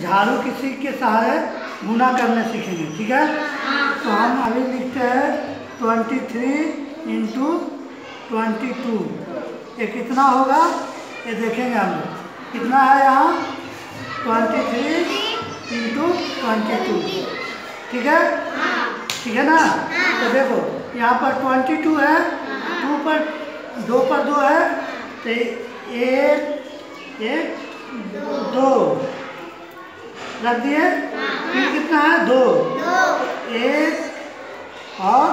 झाड़ू किसी के सहारे गुना करने सीखेंगे, ठीक है? तो हम अभी लिखते हैं twenty three into twenty two ये कितना होगा? ये देखेंगे हम कितना है यहाँ? Twenty three into twenty two ठीक है? ठीक है ना? तो देखो, यहाँ पर ट्वेंटी टू है टू पर, दो पर दो है तो एक एक, दो। रख दिए। कितना है? दो। एक और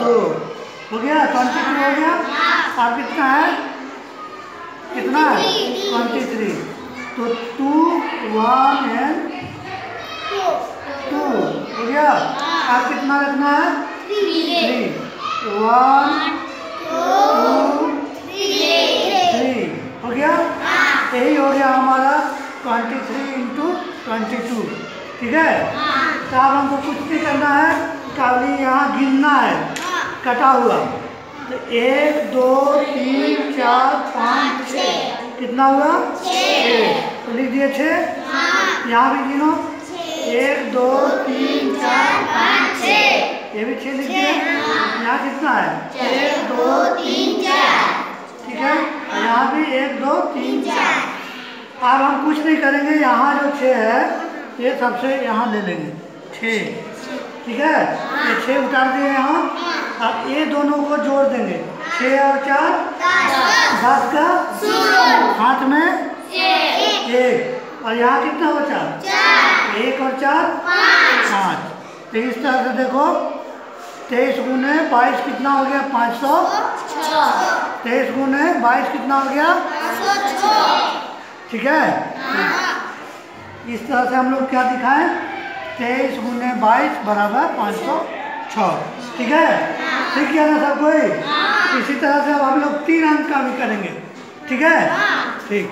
दो। हो गया? ट्वेंटी टू हो गया? और कितना है? कितना है? ट्वेंटी थ्री तो टू वन एंड टू हो गया? अब कितना रखना है? थ्री वन टू थ्री हो गया? यही हो गया हमारा twenty three into twenty two ठीक है? तो अब हमको कुछ नहीं करना है खाली यहाँ गिनना है। कटा हुआ। तो एक, दो, तीन, चार, पाँच, छः। कितना हुआ? छः। तो लिख दिए छः? यहाँ भी गिनो। एक, दो, तीन, चार, पाँच, छः। ये भी छः लिख दिए। यहाँ कितना है? एक, दो तीन चार ठीक है और यहाँ भी एक दो तीन चार अब हम कुछ नहीं करेंगे यहाँ जो छः है ये सबसे यहाँ ले लेंगे। छः। ठीक है? ये छः उतार दिए यहाँ। अब ये दोनों को जोड़ देंगे। छः और चार? दस। का? हाथ में? एक। और यहाँ कितना हो चार? एक और चार? पाँच। तो इस तरह से देखो तेईस गुने बाईस कितना हो गया? पाँच सौ। तेईस गुने बाईस कितना हो गया? ठीक है? इस तरह से हम लोग क्या दिखाएँ? तेईस गुने बाईस बराबर पाँच सौ छः। ठीक है? ठीक है ना सब कोई? इसी तरह से अब हम लोग तीन अंक का भी करेंगे। ठीक है। ठीक।